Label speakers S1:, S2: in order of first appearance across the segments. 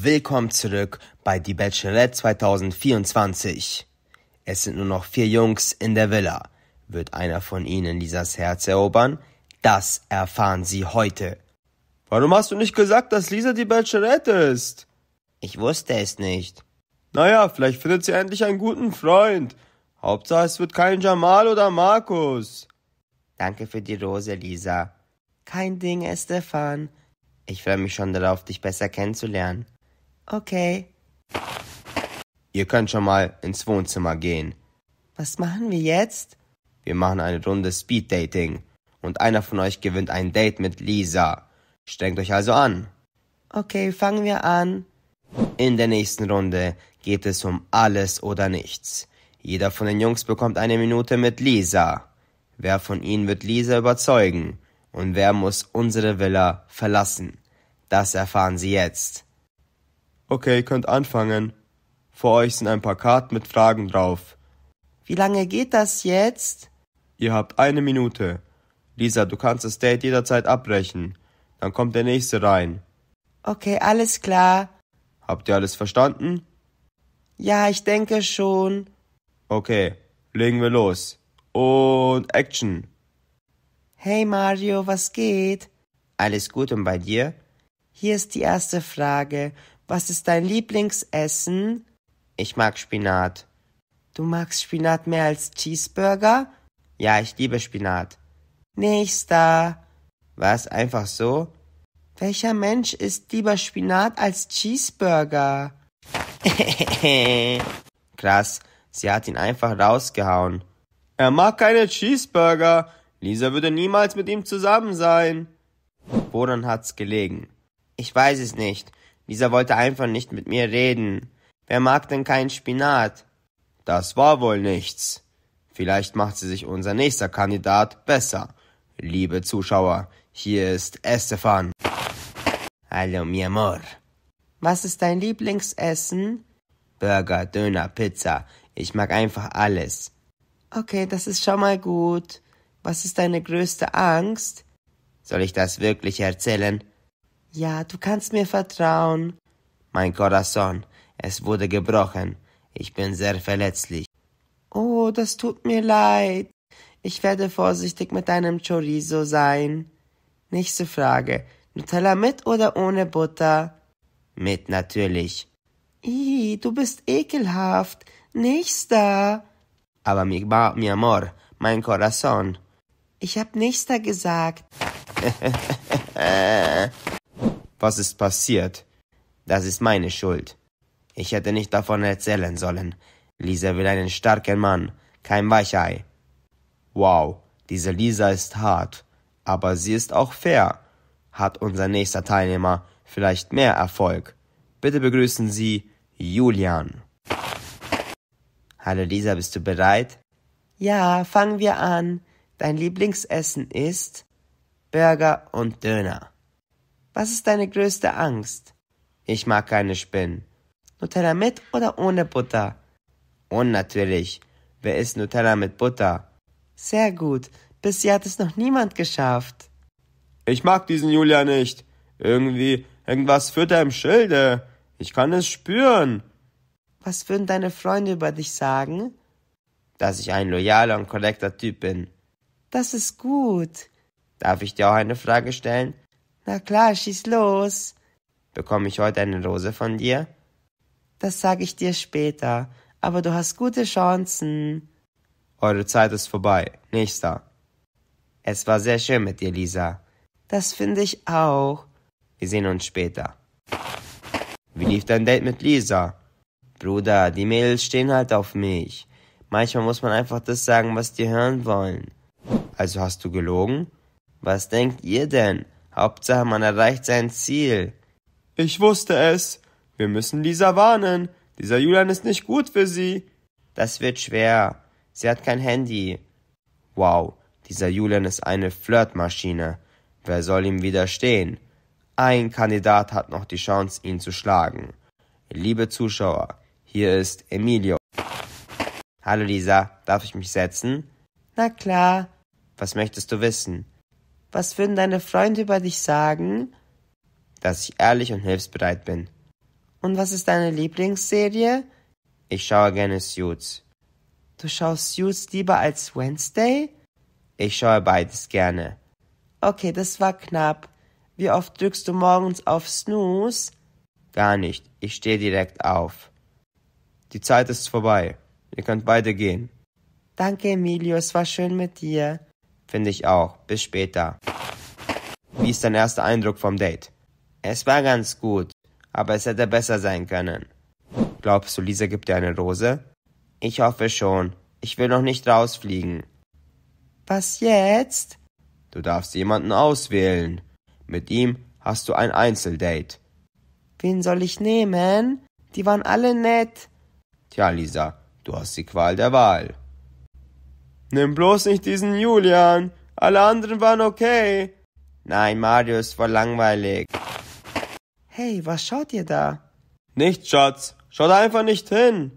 S1: Willkommen zurück bei Die Bachelorette 2024. Es sind nur noch vier Jungs in der Villa. Wird einer von ihnen Lisas Herz erobern? Das erfahren Sie heute.
S2: Warum hast du nicht gesagt, dass Lisa die Bachelorette ist?
S1: Ich wusste es nicht.
S2: Naja, vielleicht findet sie endlich einen guten Freund. Hauptsache, es wird kein Jamal oder Markus.
S1: Danke für die Rose, Lisa. Kein Ding, Estefan. Ich freue mich schon darauf, dich besser kennenzulernen. Okay.
S2: Ihr könnt schon mal ins Wohnzimmer gehen.
S1: Was machen wir jetzt?
S2: Wir machen eine Runde Speeddating. Und einer von euch gewinnt ein Date mit Lisa. Strengt euch also an.
S1: Okay, fangen wir an.
S2: In der nächsten Runde geht es um alles oder nichts. Jeder von den Jungs bekommt eine Minute mit Lisa. Wer von ihnen wird Lisa überzeugen? Und wer muss unsere Villa verlassen? Das erfahren Sie jetzt. Okay, könnt anfangen. Vor euch sind ein paar Karten mit Fragen drauf.
S1: Wie lange geht das jetzt?
S2: Ihr habt eine Minute. Lisa, du kannst das Date jederzeit abbrechen. Dann kommt der nächste rein.
S1: Okay, alles klar.
S2: Habt ihr alles verstanden?
S1: Ja, ich denke schon.
S2: Okay, legen wir los. Und Action.
S1: Hey Mario, was geht?
S2: Alles gut und bei dir?
S1: Hier ist die erste Frage. Was ist dein Lieblingsessen?
S2: Ich mag Spinat.
S1: Du magst Spinat mehr als Cheeseburger?
S2: Ja, ich liebe Spinat.
S1: Nächster.
S2: Was, einfach so?
S1: Welcher Mensch isst lieber Spinat als Cheeseburger?
S2: Krass, sie hat ihn einfach rausgehauen. Er mag keine Cheeseburger. Lisa würde niemals mit ihm zusammen sein. Woran hat's gelegen?
S1: Ich weiß es nicht. Lisa wollte einfach nicht mit mir reden. Wer mag denn keinen Spinat?
S2: Das war wohl nichts. Vielleicht macht sie sich unser nächster Kandidat besser. Liebe Zuschauer, hier ist Estefan.
S1: Hallo, mi amor. Was ist dein Lieblingsessen?
S2: Burger, Döner, Pizza. Ich mag einfach alles.
S1: Okay, das ist schon mal gut. Was ist deine größte Angst?
S2: Soll ich das wirklich erzählen?
S1: Ja, du kannst mir vertrauen.
S2: Mein Corazon, es wurde gebrochen. Ich bin sehr verletzlich.
S1: Oh, das tut mir leid. Ich werde vorsichtig mit deinem Chorizo sein. Nächste Frage. Nutella mit oder ohne Butter?
S2: Mit natürlich.
S1: Ih, du bist ekelhaft. Nächster.
S2: Aber mi, mi amor, mein Corazon.
S1: Ich hab Nächster gesagt.
S2: Was ist passiert? Das ist meine Schuld. Ich hätte nicht davon erzählen sollen. Lisa will einen starken Mann, kein Weichei. Wow, diese Lisa ist hart, aber sie ist auch fair. Hat unser nächster Teilnehmer vielleicht mehr Erfolg? Bitte begrüßen Sie Julian.
S1: Hallo Lisa, bist du bereit? Ja, fangen wir an. Dein Lieblingsessen ist Burger und Döner. Was ist deine größte Angst?
S2: Ich mag keine Spinnen.
S1: Nutella mit oder ohne Butter?
S2: Und natürlich. Wer isst Nutella mit Butter?
S1: Sehr gut. Bisher hat es noch niemand geschafft.
S2: Ich mag diesen Julia nicht. Irgendwie, irgendwas führt er im Schilde. Ich kann es spüren.
S1: Was würden deine Freunde über dich sagen?
S2: Dass ich ein loyaler und korrekter Typ bin.
S1: Das ist gut.
S2: Darf ich dir auch eine Frage stellen?
S1: Na klar, schieß los.
S2: Bekomme ich heute eine Rose von dir?
S1: Das sage ich dir später, aber du hast gute Chancen.
S2: Eure Zeit ist vorbei. Nächster.
S1: Es war sehr schön mit dir, Lisa. Das finde ich auch.
S2: Wir sehen uns später. Wie lief dein Date mit Lisa?
S1: Bruder, die Mädels stehen halt auf mich. Manchmal muss man einfach das sagen, was die hören wollen.
S2: Also hast du gelogen?
S1: Was denkt ihr denn? Hauptsache, man erreicht sein Ziel.
S2: Ich wusste es. Wir müssen Lisa warnen. Dieser Julian ist nicht gut für sie.
S1: Das wird schwer. Sie hat kein Handy.
S2: Wow, dieser Julian ist eine Flirtmaschine. Wer soll ihm widerstehen? Ein Kandidat hat noch die Chance, ihn zu schlagen. Liebe Zuschauer, hier ist Emilio.
S1: Hallo Lisa, darf ich mich setzen? Na klar.
S2: Was möchtest du wissen?
S1: Was würden deine Freunde über dich sagen?
S2: Dass ich ehrlich und hilfsbereit bin.
S1: Und was ist deine Lieblingsserie?
S2: Ich schaue gerne Suits.
S1: Du schaust Suits lieber als Wednesday?
S2: Ich schaue beides gerne.
S1: Okay, das war knapp. Wie oft drückst du morgens auf Snooze?
S2: Gar nicht. Ich stehe direkt auf. Die Zeit ist vorbei. Ihr könnt beide gehen.
S1: Danke, Emilio. Es war schön mit dir.
S2: Finde ich auch. Bis später. Wie ist dein erster Eindruck vom Date?
S1: Es war ganz gut, aber es hätte besser sein können.
S2: Glaubst du, Lisa gibt dir eine Rose?
S1: Ich hoffe schon. Ich will noch nicht rausfliegen. Was jetzt?
S2: Du darfst jemanden auswählen. Mit ihm hast du ein Einzeldate.
S1: Wen soll ich nehmen? Die waren alle nett.
S2: Tja, Lisa, du hast die Qual der Wahl. Nimm bloß nicht diesen Julian. Alle anderen waren okay.
S1: Nein, Mario ist voll langweilig. Hey, was schaut ihr da?
S2: Nichts, Schatz. Schaut einfach nicht hin.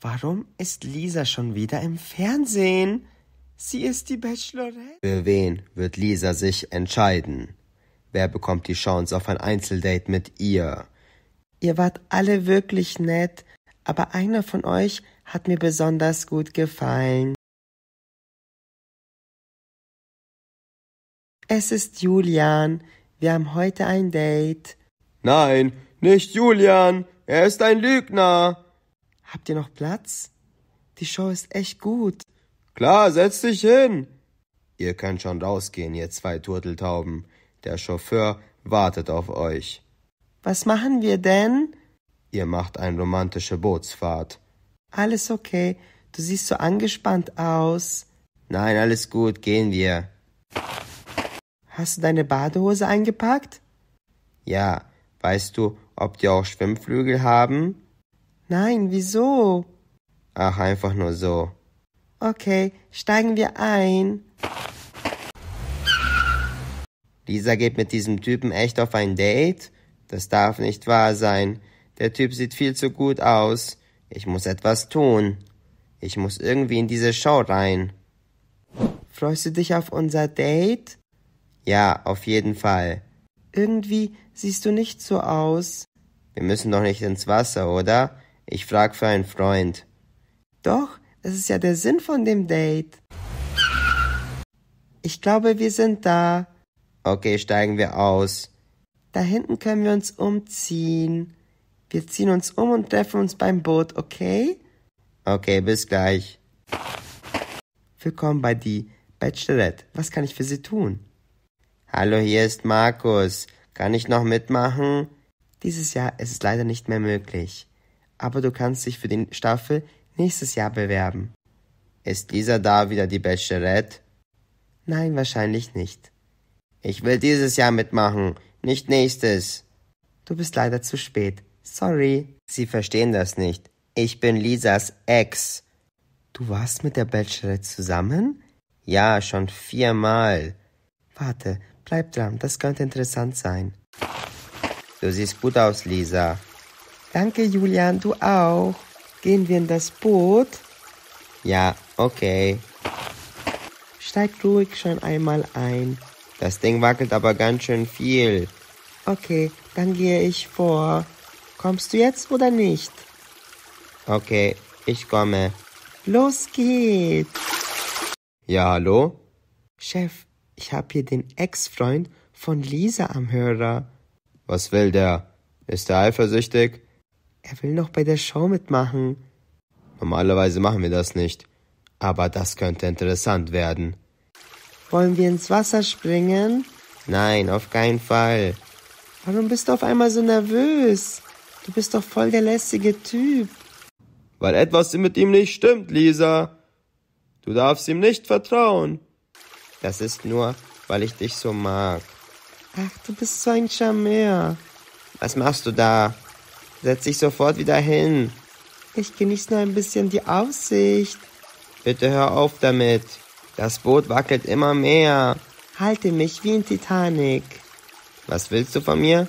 S1: Warum ist Lisa schon wieder im Fernsehen? Sie ist die Bachelorette.
S2: Für wen wird Lisa sich entscheiden? Wer bekommt die Chance auf ein Einzeldate mit ihr?
S1: Ihr wart alle wirklich nett, aber einer von euch hat mir besonders gut gefallen. Es ist Julian. Wir haben heute ein Date.
S2: Nein, nicht Julian. Er ist ein Lügner.
S1: Habt ihr noch Platz? Die Show ist echt gut.
S2: Klar, setz dich hin. Ihr könnt schon rausgehen, ihr zwei Turteltauben. Der Chauffeur wartet auf euch.
S1: Was machen wir denn?
S2: Ihr macht eine romantische Bootsfahrt.
S1: Alles okay. Du siehst so angespannt aus.
S2: Nein, alles gut, gehen wir.
S1: Hast du deine Badehose eingepackt?
S2: Ja. Weißt du, ob die auch Schwimmflügel haben?
S1: Nein, wieso?
S2: Ach, einfach nur so.
S1: Okay, steigen wir ein.
S2: Lisa geht mit diesem Typen echt auf ein Date? Das darf nicht wahr sein. Der Typ sieht viel zu gut aus. Ich muss etwas tun. Ich muss irgendwie in diese Show rein.
S1: Freust du dich auf unser Date?
S2: Ja, auf jeden Fall.
S1: Irgendwie siehst du nicht so aus.
S2: Wir müssen doch nicht ins Wasser, oder? Ich frag für einen Freund.
S1: Doch, das ist ja der Sinn von dem Date. Ich glaube, wir sind da.
S2: Okay, steigen wir aus.
S1: Da hinten können wir uns umziehen. Wir ziehen uns um und treffen uns beim Boot, okay?
S2: Okay, bis gleich.
S1: Willkommen bei die Bachelorette. Was kann ich für Sie tun?
S2: Hallo, hier ist Markus. Kann ich noch mitmachen?
S1: Dieses Jahr ist es leider nicht mehr möglich. Aber du kannst dich für die Staffel nächstes Jahr bewerben.
S2: Ist Lisa da wieder die Bachelorette?
S1: Nein, wahrscheinlich nicht.
S2: Ich will dieses Jahr mitmachen, nicht nächstes.
S1: Du bist leider zu spät. Sorry.
S2: Sie verstehen das nicht. Ich bin Lisas Ex.
S1: Du warst mit der Bachelorette zusammen?
S2: Ja, schon viermal.
S1: Warte, bleib dran, das könnte interessant sein.
S2: Du siehst gut aus, Lisa.
S1: Danke, Julian, du auch. Gehen wir in das Boot?
S2: Ja, okay.
S1: Steig ruhig schon einmal ein.
S2: Das Ding wackelt aber ganz schön viel.
S1: Okay, dann gehe ich vor. Kommst du jetzt oder nicht?
S2: Okay, ich komme.
S1: Los geht's.
S2: Ja, hallo?
S1: Chef, ich hab hier den Ex-Freund von Lisa am Hörer.
S2: Was will der? Ist er eifersüchtig?
S1: Er will noch bei der Show mitmachen.
S2: Normalerweise machen wir das nicht. Aber das könnte interessant werden.
S1: Wollen wir ins Wasser springen?
S2: Nein, auf keinen Fall.
S1: Warum bist du auf einmal so nervös? Du bist doch voll der lässige Typ.
S2: Weil etwas mit ihm nicht stimmt, Lisa. Du darfst ihm nicht vertrauen. Das ist nur, weil ich dich so mag.
S1: Ach, du bist so ein Charmeur.
S2: Was machst du da? Setz dich sofort wieder hin.
S1: Ich genieße nur ein bisschen die Aussicht.
S2: Bitte hör auf damit. Das Boot wackelt immer mehr.
S1: Halte mich wie in Titanic.
S2: Was willst du von mir?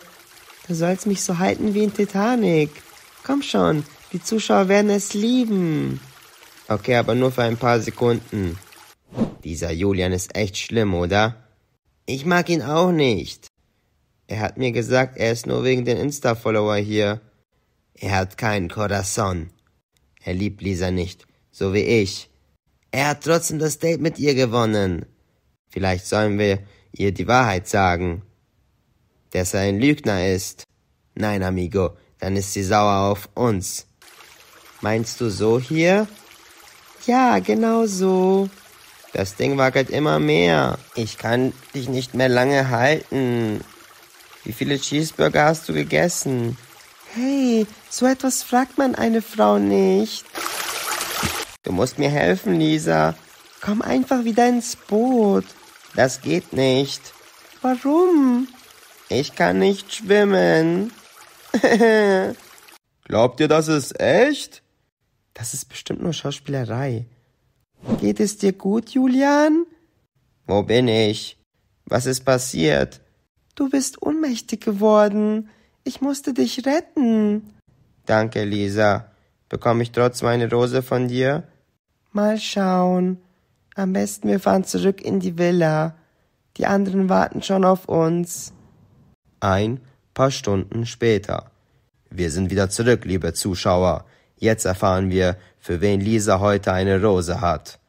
S1: Du sollst mich so halten wie in Titanic. Komm schon, die Zuschauer werden es lieben.
S2: Okay, aber nur für ein paar Sekunden. Dieser Julian ist echt schlimm, oder? Ich mag ihn auch nicht. Er hat mir gesagt, er ist nur wegen den Insta-Follower hier. Er hat keinen Corazon. Er liebt Lisa nicht, so wie ich. Er hat trotzdem das Date mit ihr gewonnen. Vielleicht sollen wir ihr die Wahrheit sagen. Dass er ein Lügner ist. Nein, Amigo, dann ist sie sauer auf uns. Meinst du so hier?
S1: Ja, genau so.
S2: Das Ding wackelt immer mehr. Ich kann dich nicht mehr lange halten. Wie viele Cheeseburger hast du gegessen?
S1: Hey, so etwas fragt man eine Frau nicht.
S2: Du musst mir helfen, Lisa.
S1: Komm einfach wieder ins Boot.
S2: Das geht nicht.
S1: Warum?
S2: Ich kann nicht schwimmen. Glaubt ihr, das ist echt?
S1: Das ist bestimmt nur Schauspielerei. Geht es dir gut, Julian?
S2: Wo bin ich? Was ist passiert?
S1: Du bist ohnmächtig geworden. Ich musste dich retten.
S2: Danke, Lisa. Bekomme ich trotzdem eine Rose von dir?
S1: Mal schauen. Am besten wir fahren zurück in die Villa. Die anderen warten schon auf uns.
S2: Ein paar Stunden später. Wir sind wieder zurück, liebe Zuschauer. Jetzt erfahren wir, für wen Lisa heute eine Rose hat.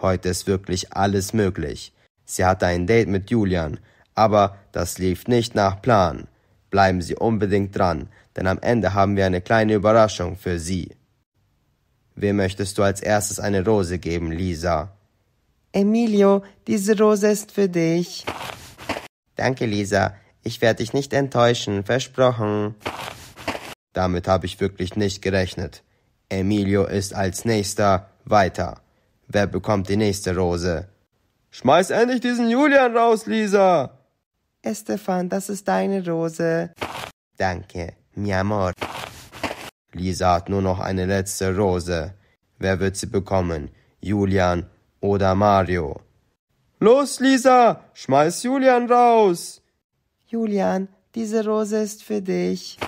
S2: Heute ist wirklich alles möglich. Sie hatte ein Date mit Julian, aber das lief nicht nach Plan. Bleiben Sie unbedingt dran, denn am Ende haben wir eine kleine Überraschung für Sie. Wem möchtest du als erstes eine Rose geben, Lisa?
S1: Emilio, diese Rose ist für dich.
S2: Danke, Lisa. Ich werde dich nicht enttäuschen, versprochen. Damit habe ich wirklich nicht gerechnet. Emilio ist als nächster weiter. Wer bekommt die nächste Rose? Schmeiß endlich diesen Julian raus, Lisa!
S1: Estefan, das ist deine Rose.
S2: Danke, mi amor. Lisa hat nur noch eine letzte Rose. Wer wird sie bekommen? Julian oder Mario? Los, Lisa! Schmeiß Julian raus!
S1: Julian, diese Rose ist für dich.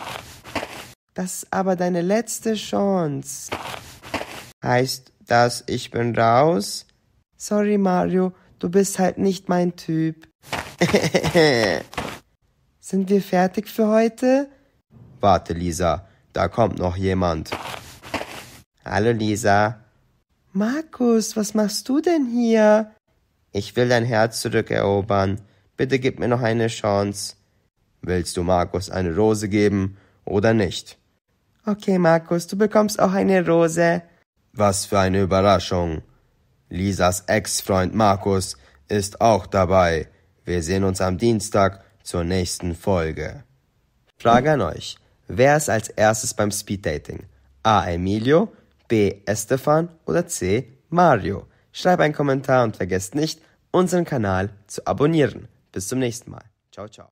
S1: Das ist aber deine letzte Chance.
S2: Heißt das, ich bin raus?
S1: Sorry, Mario, du bist halt nicht mein Typ. Sind wir fertig für heute?
S2: Warte, Lisa, da kommt noch jemand. Hallo, Lisa.
S1: Markus, was machst du denn hier?
S2: Ich will dein Herz zurückerobern. Bitte gib mir noch eine Chance. Willst du Markus eine Rose geben oder nicht?
S1: Okay, Markus, du bekommst auch eine Rose.
S2: Was für eine Überraschung. Lisas Ex-Freund Markus ist auch dabei. Wir sehen uns am Dienstag zur nächsten Folge. Frage an euch. Wer ist als erstes beim Speeddating? A. Emilio, B. Estefan oder C. Mario? Schreib einen Kommentar und vergesst nicht, unseren Kanal zu abonnieren. Bis zum nächsten Mal. Ciao, ciao.